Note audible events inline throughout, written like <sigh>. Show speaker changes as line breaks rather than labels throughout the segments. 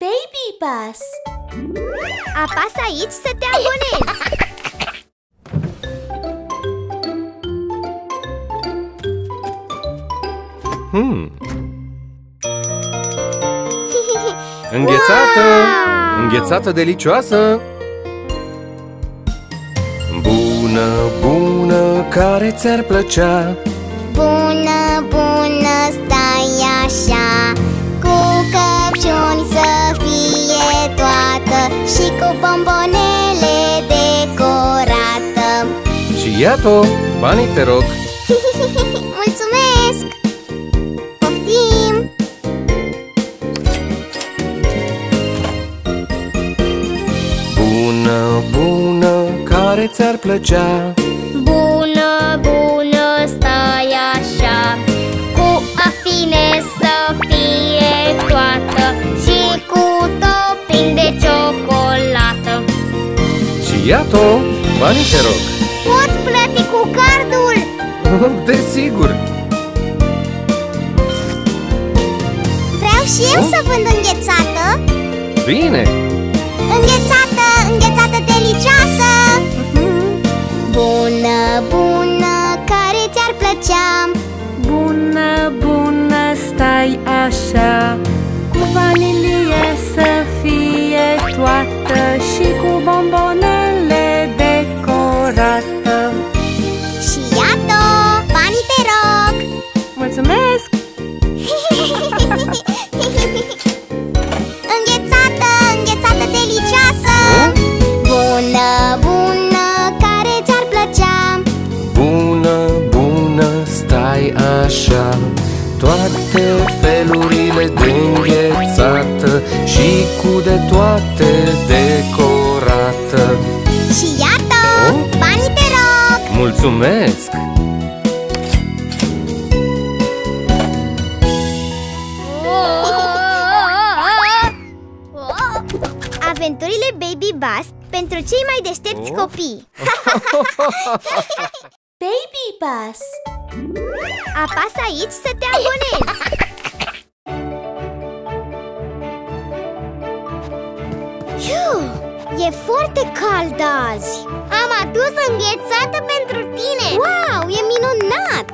Baby Bus
Apasă aici să te abonezi!
Hmm. <laughs> Înghețată!
Wow!
Înghețată delicioasă! Bună, bună, care ți-ar plăcea?
Și cu bombonele decorată
Și iată, banii te rog! <laughs>
Mulțumesc! Poftim!
Bună, bună, care ți-ar plăcea?
Și
iată, banii te rog!
Pot plăti cu cardul?
Desigur!
Vreau și eu să vând înghețată
Bine!
Înghețată, înghețată delicioasă Bună, bună, care ți-ar plăcea?
Bună, bună, stai așa Cu vanilie să fie toată Și cu bombonele decorată
Aventurile Baby Bus pentru cei mai deștepți
Oh.
copii. <laughs>
Baby Bus.
Apasă aici să te abonezi. Iu, E foarte cald azi. Am adus înghețată pentru tine. Wow, e minunat!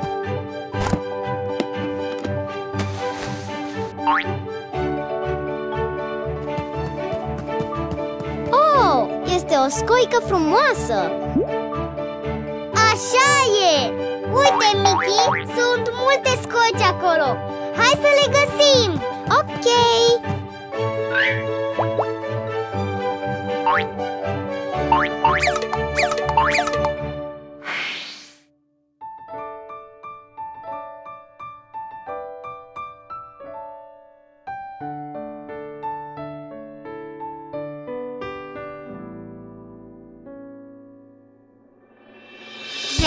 O scoică frumoasă Așa e! Uite, Mickey, sunt multe scoici acolo Hai să le găsim! Ok!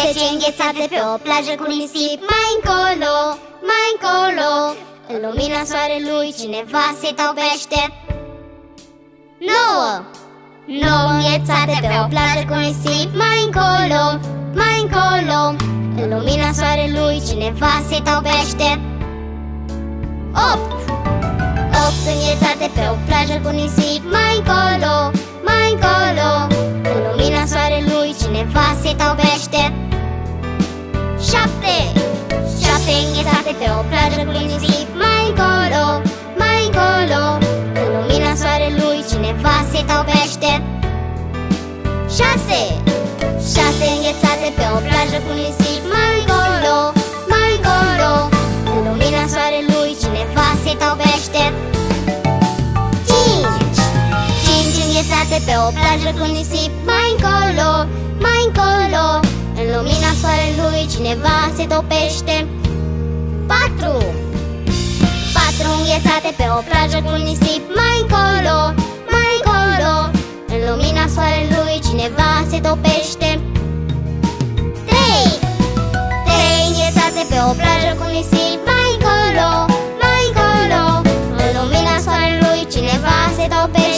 Zece înghețate pe o plajă cu nisip. Mai încolo, mai încolo În lumina soarelui cineva se topește. Nouă Nouă înghețate pe o plajă cu nisip. Mai încolo, mai încolo În lumina soarelui cineva se topește. Opt Opt înghețate pe o plajă cu nisip. Mai încolo, mai încolo înghețate pe o plajă cu nisip Mai încolo, mai încolo. În lumina soarelui cineva se topește. Șase! Șase înghețate pe o plajă cu nisip Mai încolo, mai încolo. În lumina soarelui cineva se topește. Cinci! Cinci înghețate pe o plajă cu nisip Mai încolo, mai încolo. În lumina soarelui cineva se topește Patru. Patru înghețate pe o plajă cu nisip Mai încolo, mai încolo. În lumina soarelui cineva se topește. Trei. Trei înghețate pe o plajă cu nisip Mai încolo, mai încolo. În lumina soarelui cineva se topește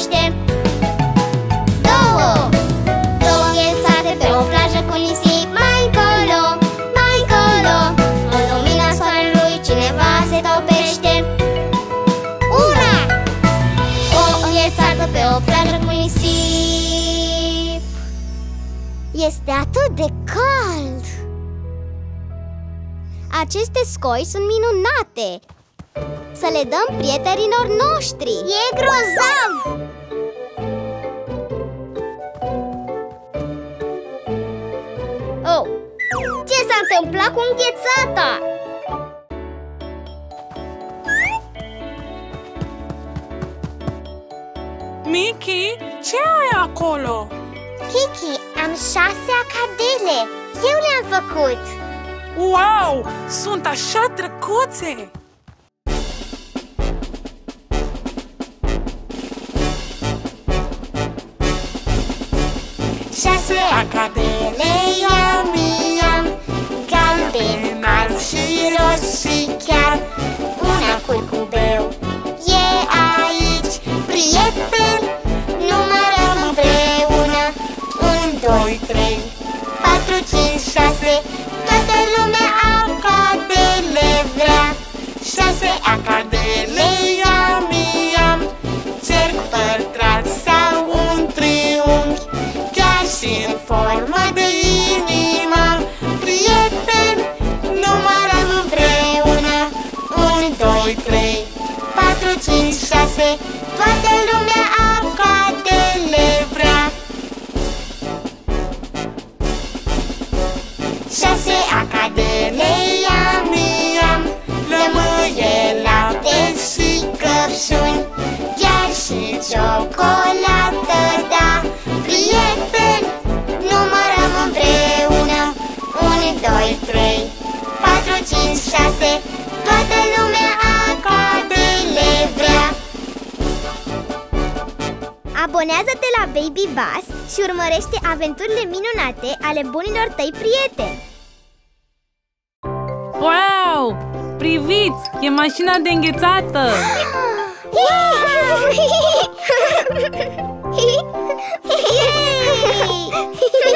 atât de cald! Aceste scoi sunt minunate! Să le dăm prietenilor noștri! E grozav! Oh! Ce s-a întâmplat cu înghețata?
Miki, ce ai acolo?
Kiki, am șase acadele! Eu le-am făcut!
Wow, sunt așa drăguțe!
Șase acadele i-am, i-am Galben, alb și roz și chiar Una curcubeu Abonează-te la Baby Bus și urmărește aventurile minunate ale bunilor tăi prieteni
Wow! Priviți! E mașina de înghețată!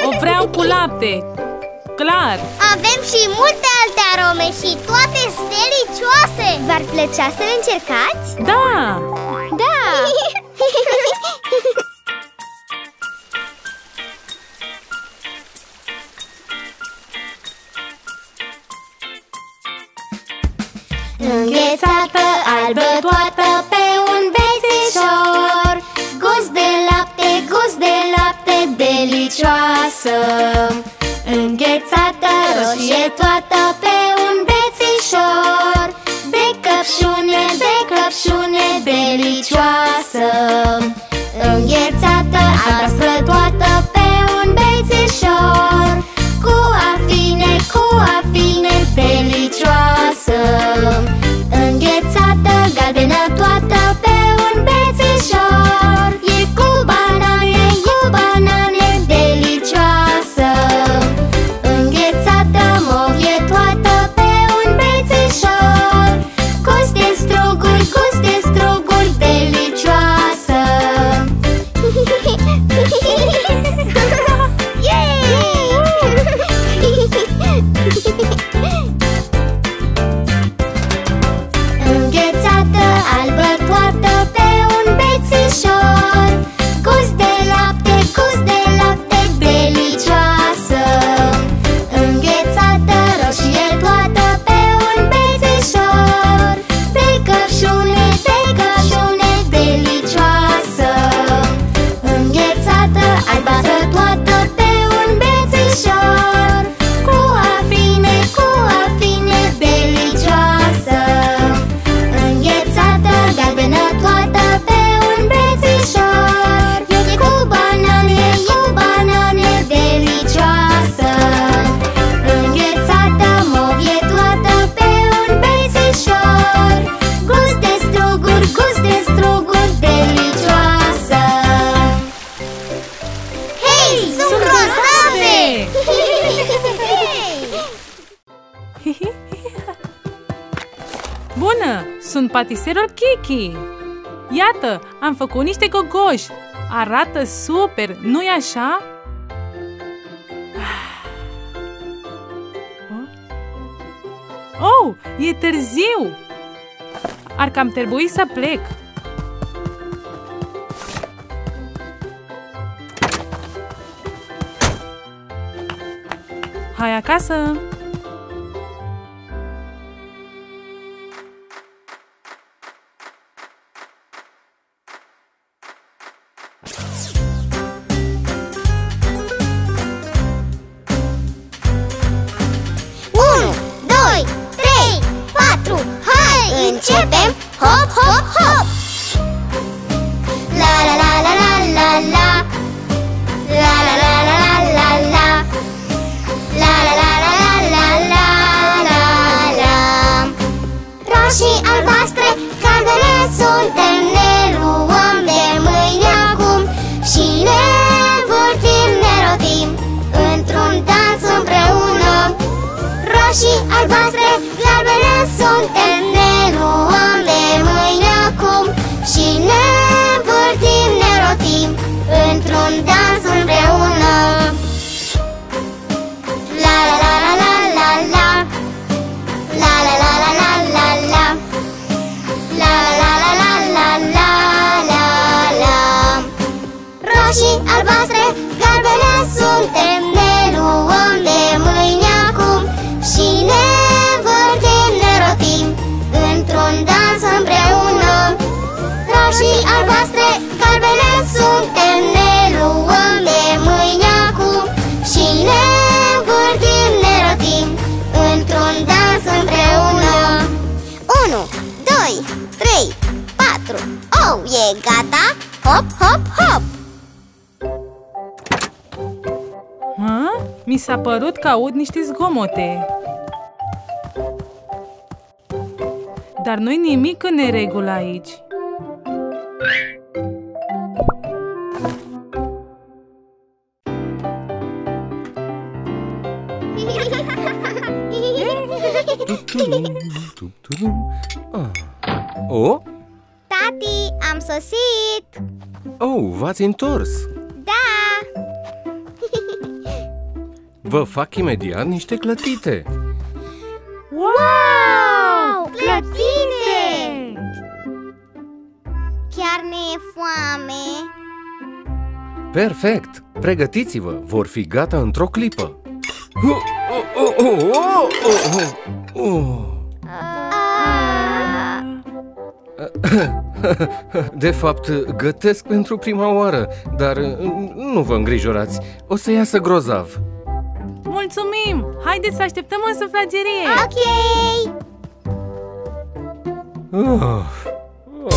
O vreau cu lapte! Clar!
Avem și multe alte arome și toate delicioase V-ar plăcea să le încercați?
Da!
Da! Înghețată, albă toată pe un bețișor. Gust de lapte, gust de lapte delicioasă. Înghețată, roșie toată
patiserul Kiki! Iată, am făcut niște gogoși! Arată super, nu-i așa? Oh, e târziu! Ar cam trebui să plec. Hai acasă!
Chip and Hop, hop, hop!
Ha? Mi s-a părut că aud niște zgomote. Dar nu-i nimic în neregulă aici. <laughs>
Ah. Oh?
Tati, am sosit!
Oh, v-ați întors!
Da!
Vă fac imediat niște clătite!
Wow! Clătite! Chiar ne e foame!
Perfect! Pregătiți-vă! Vor fi gata într-o clipă! Oh, oh, oh, oh, oh, oh, oh.
Ah. <laughs>
De fapt, gătesc pentru prima oară, dar nu vă îngrijorați, o să iasă grozav.
Mulțumim! Haideți să așteptăm în sufragerie!
Ok!
Oh. Oh.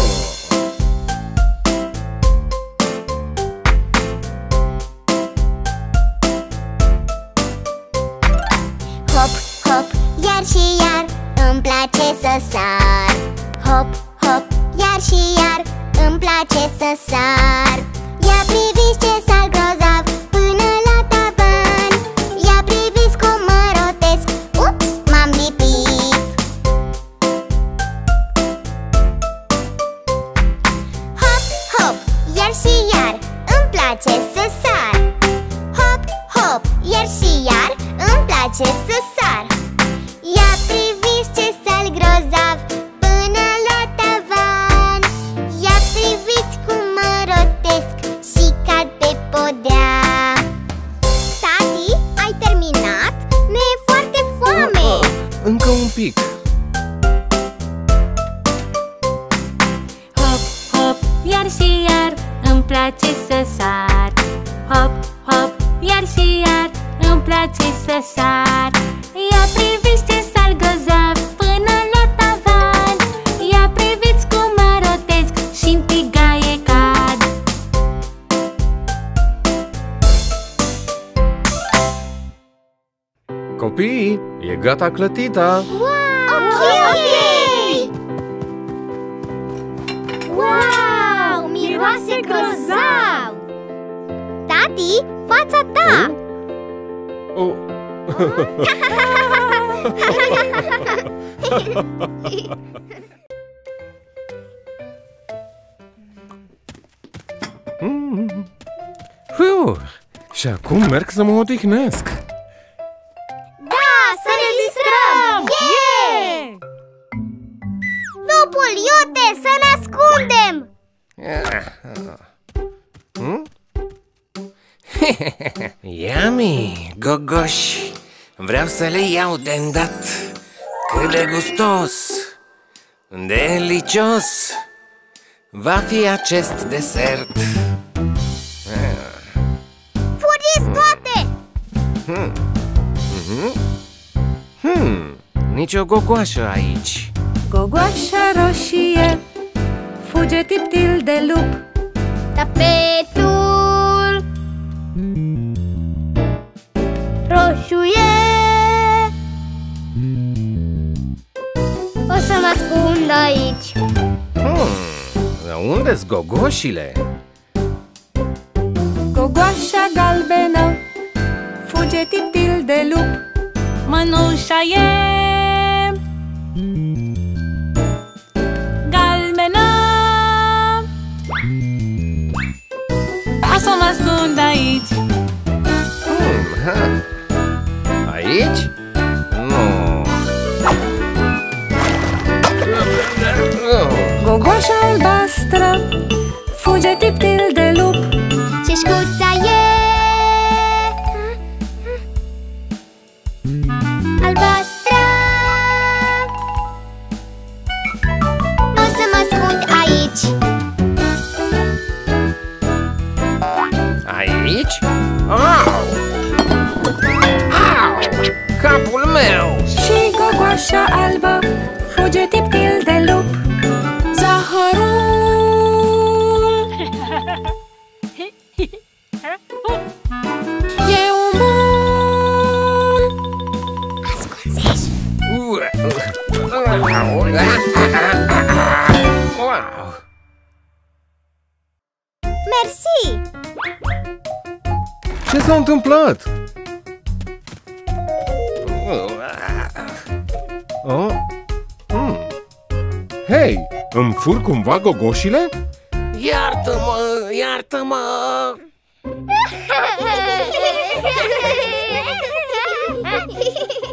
Hop, hop, iar și iar Îmi place să sar Îmi place să sar. Ia priviți ce sar grozav Până la tavan. Ia priviți cum mă rotesc. Ups, m-am lipit. Hop, hop, iar și iar Îmi place să sar. Hop, hop, iar și iar Îmi place să sar
Copii, e gata clătita!
Ok! ok! Wow! Miroase grozav! Tati, fața ta! <laughs>
Oh. <laughs> Mm. Fiu, și acum merg să mă odihnesc.
Să
le iau de îndată Cât de gustos Delicios Va fi acest desert.
Fugiți toate!
Hmm, nici o gogoașă aici.
Gogoașa roșie Fuge tiptil de lup.
Tapetul ascund aici
hmm, Dar unde-s gogoșile?
Gogoașa galbenă Fuge tiptil de lup
Mănușa e galbenă O să mă ascund aici
Hmm, ha. Aici?
Gogoașa albastră Fuge tiptil
s-a întâmplat? Oh? Hmm. Hei, îmi fur cumva gogoșile? Iartă-mă, iartă-mă!
Hehehehe <laughs>